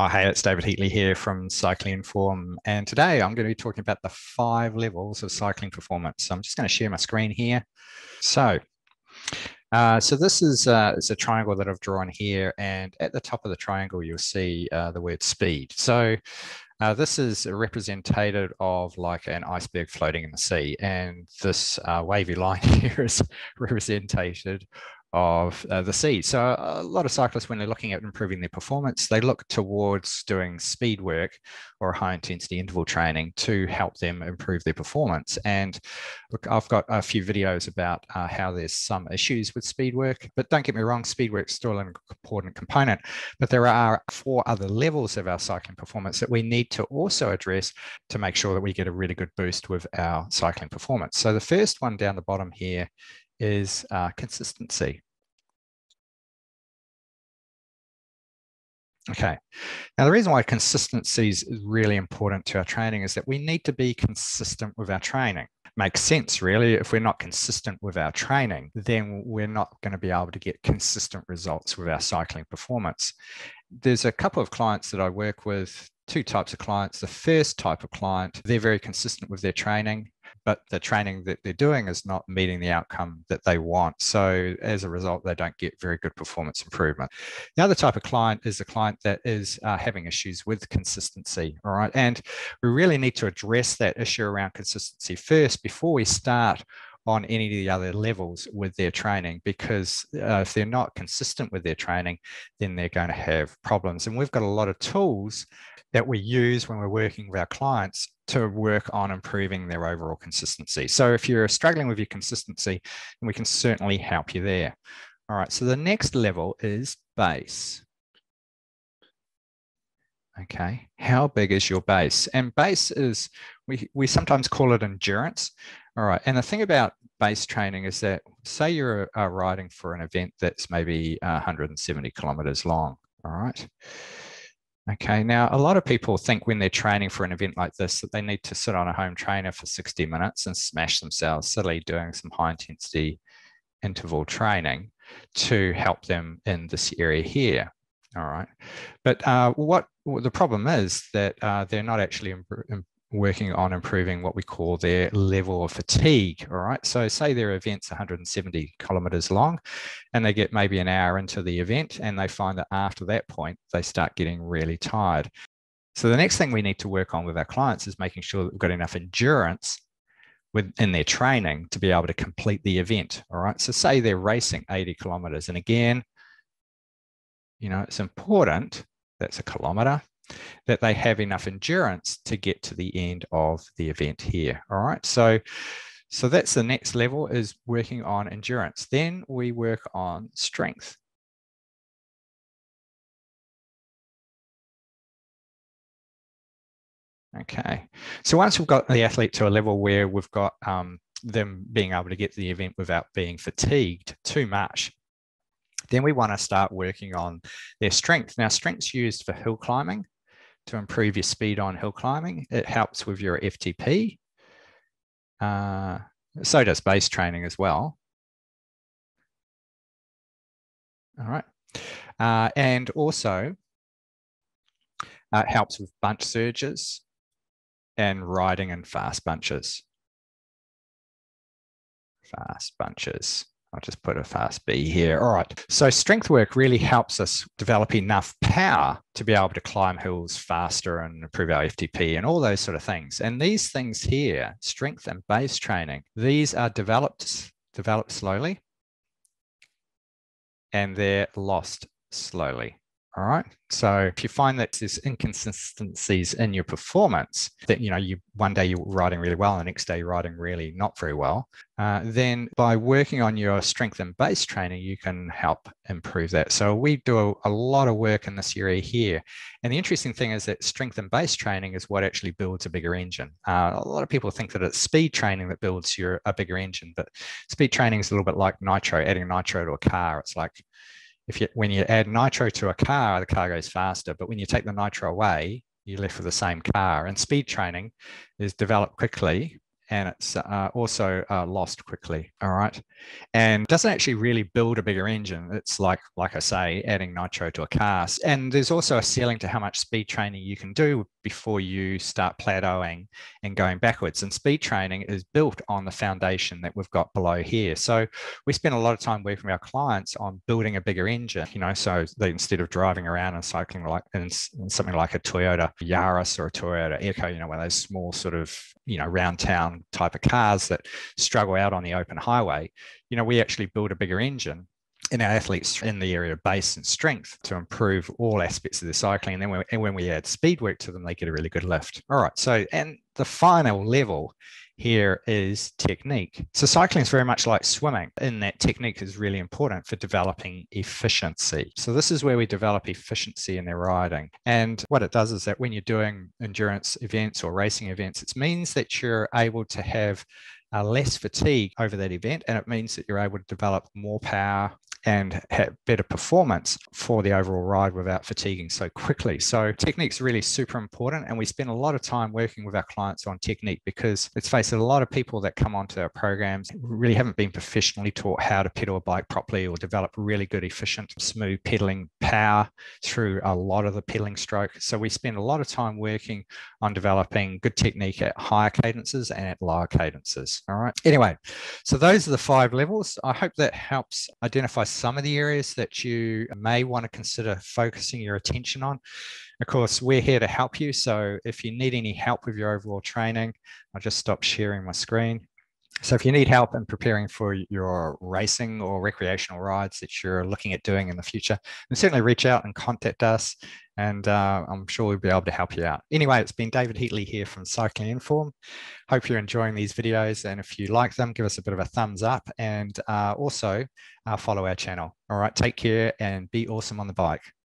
Oh, hey, it's David Heatley here from Cycling Inform. And today I'm going to be talking about the five levels of cycling performance. So I'm just going to share my screen here. So, uh, so this is uh, it's a triangle that I've drawn here. And at the top of the triangle, you'll see uh, the word speed. So uh, this is representative of like an iceberg floating in the sea. And this uh, wavy line here is represented of uh, the sea. So a lot of cyclists, when they're looking at improving their performance, they look towards doing speed work or high intensity interval training to help them improve their performance. And look, I've got a few videos about uh, how there's some issues with speed work, but don't get me wrong, speed work is still an important component. But there are four other levels of our cycling performance that we need to also address to make sure that we get a really good boost with our cycling performance. So the first one down the bottom here is uh, consistency. Okay. Now, the reason why consistency is really important to our training is that we need to be consistent with our training. Makes sense, really. If we're not consistent with our training, then we're not going to be able to get consistent results with our cycling performance. There's a couple of clients that I work with two types of clients. The first type of client, they're very consistent with their training, but the training that they're doing is not meeting the outcome that they want. So as a result, they don't get very good performance improvement. The other type of client is a client that is uh, having issues with consistency. All right. And we really need to address that issue around consistency first before we start on any of the other levels with their training because uh, if they're not consistent with their training, then they're going to have problems. And we've got a lot of tools that we use when we're working with our clients to work on improving their overall consistency. So if you're struggling with your consistency, we can certainly help you there. All right, so the next level is base. Okay, how big is your base? And base is, we, we sometimes call it endurance. All right, and the thing about base training is that say you're uh, riding for an event that's maybe uh, 170 kilometers long. All right. Okay, now a lot of people think when they're training for an event like this that they need to sit on a home trainer for 60 minutes and smash themselves silly doing some high intensity interval training to help them in this area here. All right, but uh, what the problem is that uh, they're not actually working on improving what we call their level of fatigue. All right. So, say their event's 170 kilometers long and they get maybe an hour into the event and they find that after that point, they start getting really tired. So, the next thing we need to work on with our clients is making sure that we've got enough endurance within their training to be able to complete the event. All right. So, say they're racing 80 kilometers. And again, you know, it's important that's a kilometer that they have enough endurance to get to the end of the event here. All right. So, so that's the next level is working on endurance. Then we work on strength. Okay. So once we've got the athlete to a level where we've got um, them being able to get to the event without being fatigued too much, then we want to start working on their strength. Now, strength's used for hill climbing to improve your speed on hill climbing. It helps with your FTP. Uh, so does base training as well. All right. Uh, and also uh, it helps with bunch surges and riding in fast bunches. Fast bunches. I'll just put a fast B here. All right. So strength work really helps us develop enough power to be able to climb hills faster and improve our FTP and all those sort of things. And these things here, strength and base training, these are developed developed slowly and they're lost slowly. All right. So if you find that there's inconsistencies in your performance, that you know you one day you're riding really well, and the next day you're riding really not very well, uh, then by working on your strength and base training, you can help improve that. So we do a, a lot of work in this area here, and the interesting thing is that strength and base training is what actually builds a bigger engine. Uh, a lot of people think that it's speed training that builds your a bigger engine, but speed training is a little bit like nitro, adding nitro to a car. It's like if you when you add nitro to a car, the car goes faster. But when you take the nitro away, you're left with the same car. And speed training is developed quickly and it's uh, also uh, lost quickly. All right, and doesn't actually really build a bigger engine. It's like, like I say, adding nitro to a car. And there's also a ceiling to how much speed training you can do before you start plateauing and going backwards. And speed training is built on the foundation that we've got below here. So we spend a lot of time working with our clients on building a bigger engine. You know, so they, instead of driving around and cycling like in, in something like a Toyota Yaris or a Toyota Echo, you know, one of those small sort of you know round town type of cars that struggle out on the open highway you know we actually build a bigger engine in our athletes in the area of base and strength to improve all aspects of their cycling. And then when, and when we add speed work to them, they get a really good lift. All right. So, and the final level here is technique. So cycling is very much like swimming in that technique is really important for developing efficiency. So this is where we develop efficiency in their riding. And what it does is that when you're doing endurance events or racing events, it means that you're able to have uh, less fatigue over that event. And it means that you're able to develop more power and have better performance for the overall ride without fatiguing so quickly. So technique is really super important. And we spend a lot of time working with our clients on technique because let's face it, a lot of people that come onto our programs really haven't been professionally taught how to pedal a bike properly or develop really good, efficient, smooth pedaling power through a lot of the pedaling stroke. So we spend a lot of time working on developing good technique at higher cadences and at lower cadences. All right. Anyway, so those are the five levels. I hope that helps identify some of the areas that you may want to consider focusing your attention on. Of course, we're here to help you. So if you need any help with your overall training, I'll just stop sharing my screen. So if you need help in preparing for your racing or recreational rides that you're looking at doing in the future, then certainly reach out and contact us and uh, I'm sure we'll be able to help you out. Anyway, it's been David Heatley here from Cycling Inform. Hope you're enjoying these videos and if you like them, give us a bit of a thumbs up and uh, also uh, follow our channel. All right, take care and be awesome on the bike.